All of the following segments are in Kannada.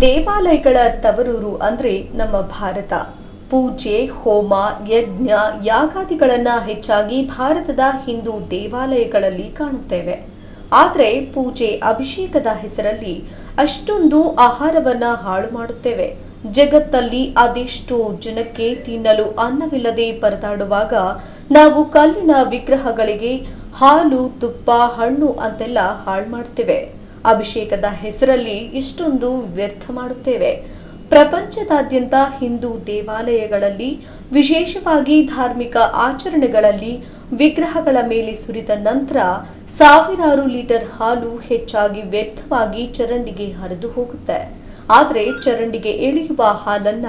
ದೇವಾಲಯಗಳ ತವರೂರು ಅಂದ್ರೆ ನಮ್ಮ ಭಾರತ. ಪೂಜೆ, ಹೋಮ, ಯಜ್ಞ, ಯಾಗಾದಿಗಳನ್ನ ಹೆಚ್ಚಾಗಿ ಭಾರತದ ಹಿಂದೂ ದೇವಾಲಯಗಳಲ್ಲಿ ಕಾಣುತ್ತೇವೆ. ಆದರೆ ಪೂಜೆ ಅಭಿಷೇಕದ ಹೆಸರಲ್ಲಿ ಅಷ್ಟೊಂದು ಆಹಾರವನ್ನ ಹಾಳು ಮಾಡುತ್ತೇವೆ. ಜಗತ್ತಲ್ಲಿ ಅದೆಷ್ಟೋ ಜನಕ್ಕೆ ತಿನ್ನಲು ಅನ್ನವಿಲ್ಲದೆ ಪರದಾಡುವಾಗ ನಾವು ಕಲ್ಲಿನ ವಿಗ್ರಹಗಳಿಗೆ ಹಾಲು, ತುಪ್ಪ, ಹಣ್ಣು ಅಂತೆಲ್ಲ ಹಾಳು ಮಾಡ್ತೇವೆ. ಅಭಿಷೇಕದ ಹೆಸರಲ್ಲಿ ಇಷ್ಟೊಂದು ವ್ಯರ್ಥ ಮಾಡುತ್ತೇವೆ. ಪ್ರಪಂಚದಾದ್ಯಂತ ಹಿಂದೂ ದೇವಾಲಯಗಳಲ್ಲಿ, ವಿಶೇಷವಾಗಿ ಧಾರ್ಮಿಕ ಆಚರಣೆಗಳಲ್ಲಿ ವಿಗ್ರಹಗಳ ಮೇಲೆ ಸುರಿದ ನಂತರ ಸಾವಿರಾರು ಲೀಟರ್ ಹಾಲು ಹೆಚ್ಚಾಗಿ ವ್ಯರ್ಥವಾಗಿ ಚರಂಡಿಗೆ ಹರಿದು ಹೋಗುತ್ತೆ. ಆದರೆ ಚರಂಡಿಗೆ ಇಳಿಯುವ ಹಾಲನ್ನ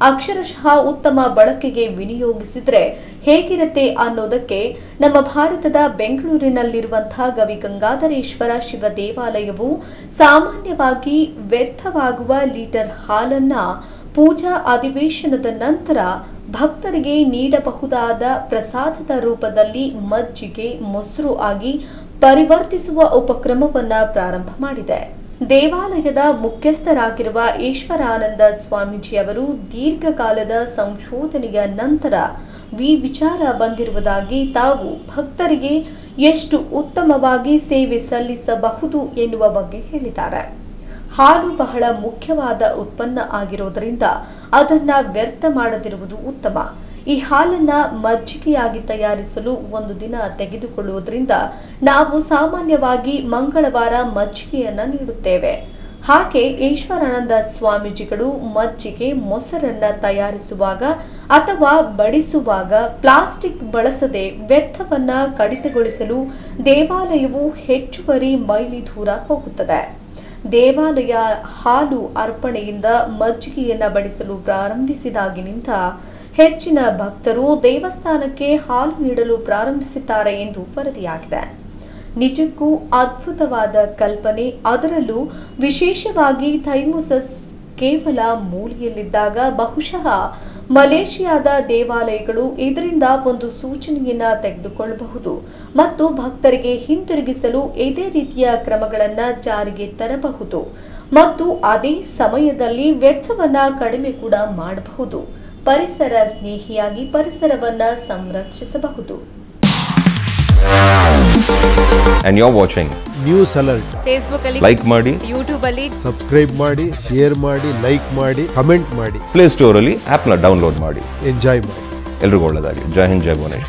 ಅಕ್ಷರಶಃ ಉತ್ತಮ ಬಳಕೆಗೆ ವಿನಿಯೋಗಿಸಿದ್ರೆ ಹೇಗಿರುತ್ತೆ ಅನ್ನೋದಕ್ಕೆ ನಮ್ಮ ಭಾರತದ ಬೆಂಗಳೂರಿನಲ್ಲಿರುವಂತಹ ಗವಿ ಗಂಗಾಧರೇಶ್ವರ ಶಿವ ದೇವಾಲಯವು ಸಾಮಾನ್ಯವಾಗಿ ವ್ಯರ್ಥವಾಗುವ ಲೀಟರ್ ಹಾಲನ್ನ ಪೂಜಾ ಅಧಿವೇಶನದ ನಂತರ ಭಕ್ತರಿಗೆ ನೀಡಬಹುದಾದ ಪ್ರಸಾದದ ರೂಪದಲ್ಲಿ ಮಜ್ಜಿಗೆ ಮೊಸರು ಆಗಿ ಪರಿವರ್ತಿಸುವ ಉಪಕ್ರಮವನ್ನು ಪ್ರಾರಂಭ ಮಾಡಿದೆ. ದೇವಾಲಯದ ಮುಖ್ಯಸ್ಥರಾಗಿರುವ ಈಶ್ವರಾನಂದ ಸ್ವಾಮೀಜಿ ಅವರು ದೀರ್ಘಕಾಲದ ಸಂಶೋಧನೆಯ ನಂತರ ಈ ವಿಚಾರ ಬಂದಿರುವುದಾಗಿ ತಾವು ಭಕ್ತರಿಗೆ ಎಷ್ಟು ಉತ್ತಮವಾಗಿ ಸೇವೆ ಸಲ್ಲಿಸಬಹುದು ಎನ್ನುವ ಬಗ್ಗೆ ಹೇಳಿದ್ದಾರೆ. ಹಾಲು ಬಹಳ ಮುಖ್ಯವಾದ ಉತ್ಪನ್ನ ಆಗಿರೋದರಿಂದ ಅದನ್ನ ವ್ಯರ್ಥ ಮಾಡದಿರುವುದು ಉತ್ತಮ. ಈ ಹಾಲನ್ನ ಮಜ್ಜಿಗೆಯಾಗಿ ತಯಾರಿಸಲು ಒಂದು ದಿನ ತೆಗೆದುಕೊಳ್ಳುವುದರಿಂದ ನಾವು ಸಾಮಾನ್ಯವಾಗಿ ಮಂಗಳವಾರ ಮಜ್ಜಿಗೆಯನ್ನ ನೀಡುತ್ತೇವೆ. ಹಾಗೆ ಈಶ್ವರಾನಂದ ಸ್ವಾಮೀಜಿಗಳು ಮಜ್ಜಿಗೆ ಮೊಸರನ್ನ ತಯಾರಿಸುವಾಗ ಅಥವಾ ಬಡಿಸುವಾಗ ಪ್ಲಾಸ್ಟಿಕ್ ಬಳಸದೆ ವ್ಯರ್ಥವನ್ನ ಕಡಿತಗೊಳಿಸಲು ದೇವಾಲಯವು ಹೆಚ್ಚುವರಿ ಮೈಲಿ ದೂರ ಹೋಗುತ್ತದೆ. ದೇವಾಲಯ ಹಾಲು ಅರ್ಪಣೆಯಿಂದ ಮಜ್ಜಿಗೆಯನ್ನು ಬಡಿಸಲು ಪ್ರಾರಂಭಿಸಿದಾಗಿನಿಂದ ಹೆಚ್ಚಿನ ಭಕ್ತರು ದೇವಸ್ಥಾನಕ್ಕೆ ಹಾಲು ನೀಡಲು ಪ್ರಾರಂಭಿಸಿದ್ದಾರೆ ಎಂದು ವರದಿಯಾಗಿದೆ. ನಿಜಕ್ಕೂ ಅದ್ಭುತವಾದ ಕಲ್ಪನೆ, ಅದರಲ್ಲೂ ವಿಶೇಷವಾಗಿ ಥೈಮುಸಸ್ ಕೇವಲ ಮೂಲೆಯಲ್ಲಿದ್ದಾಗ ಬಹುಶಃ ಮಲೇಷಿಯಾದ ದೇವಾಲಯಗಳು ಇದರಿಂದ ಒಂದು ಸೂಚನೆಯನ್ನ ತೆಗೆದುಕೊಳ್ಳಬಹುದು ಮತ್ತು ಭಕ್ತರಿಗೆ ಹಿಂತಿರುಗಿಸಲು ಇದೇ ರೀತಿಯ ಕ್ರಮಗಳನ್ನು ಜಾರಿಗೆ ತರಬಹುದು ಮತ್ತು ಅದೇ ಸಮಯದಲ್ಲಿ ವ್ಯರ್ಥವನ್ನ ಕಡಿಮೆ ಕೂಡ ಮಾಡಬಹುದು. ಪರಿಸರ ಸ್ನೇಹಿಯಾಗಿ ಪರಿಸರವನ್ನ ಸಂರಕ್ಷಿಸಬಹುದು. ನ್ಯೂಸ್ ಅಲರ್ಟ್ ಫೇಸ್ಬುಕ್ ಅಲ್ಲಿ ಲೈಕ್ ಮಾಡಿ. ಯೂಟ್ಯೂಬ್ ಅಲ್ಲಿ. ಸಬ್ಸ್ಕ್ರೈಬ್ ಮಾಡಿ ಶೇರ್ ಮಾಡಿ ಲೈಕ್ ಮಾಡಿ ಕಮೆಂಟ್ ಮಾಡಿ. ಪ್ಲೇ ಆಪ್ನ ಡೌನ್ಲೋಡ್ ಮಾಡಿ. ಎಂಜಾಯ್ ಮಾಡಿ. ಎಲ್ರಿಗೂ ಒಳ್ಳೆದಾಗಿ ಜೈ ಹಿಂದ್ ಜೈ ಭುವನೇಶ್ವರ್.